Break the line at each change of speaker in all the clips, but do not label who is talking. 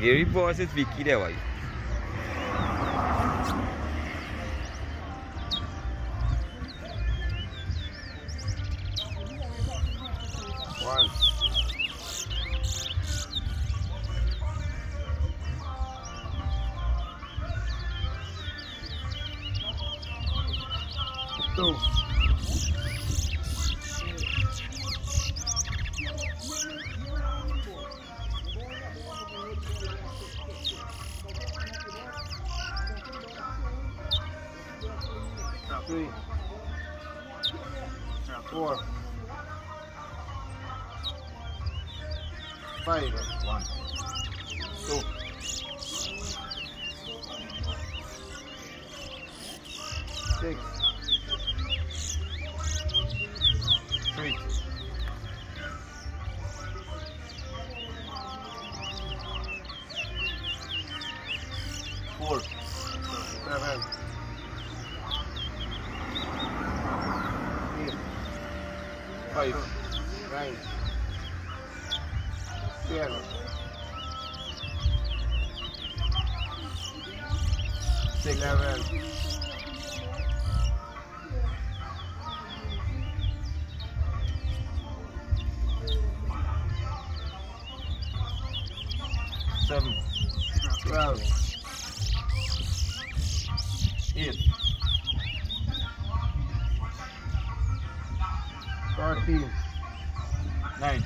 Gary Boss is Vicky?
One. Two. Four. Five. One. Two. Six. Five. Nine. Ten. Six. Eleven. Seven. Twelve. Eight. Thirteen. Nine.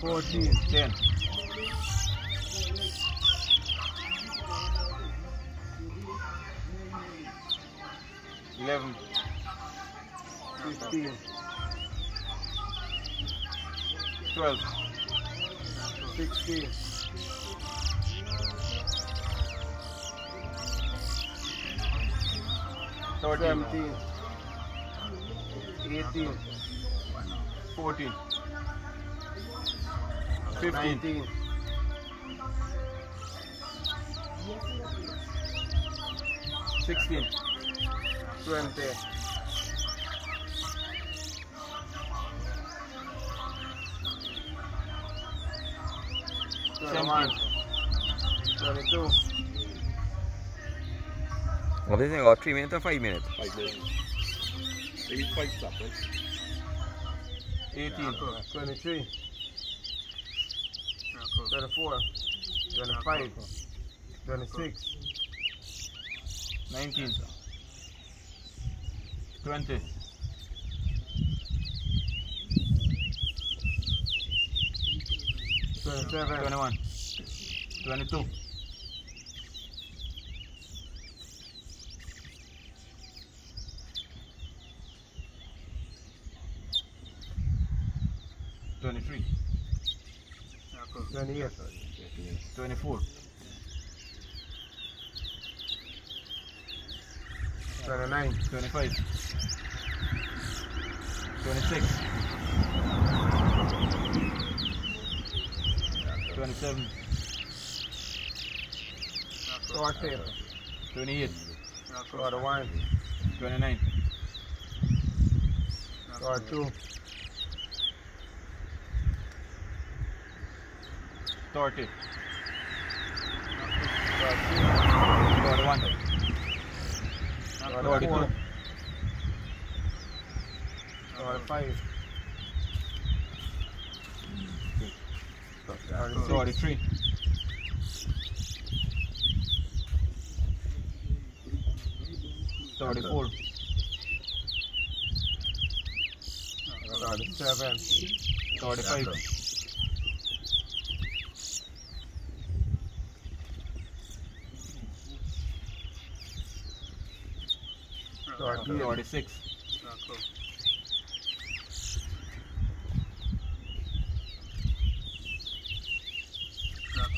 Fourteen. Ten. Eleven. Fifteen. Twelve. Sixteen. Seventeen. Eighteen. Fourteen. Fifteen. Sixteen. Twenty. Twenty-one. Twenty-two.
What is it? Or 3 minutes or 5 minutes?
Five minutes. Maybe five stop, right?
18, 23, 24, 25, 26, 19, 20, 27, 21, 22, 23, 28, 24, 29, 25, 26, 27, 30, 28, 41, 29, 42, 30, 41, 42, 45, 43, 34, 37, 35, 46,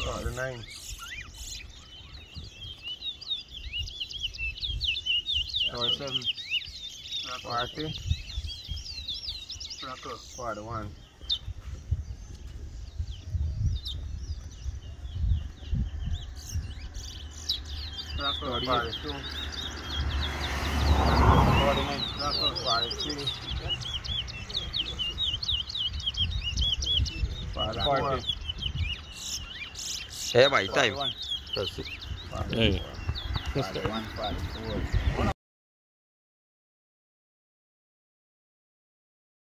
49, 47, 40, 41. Forty-two.
え
ば
痛い。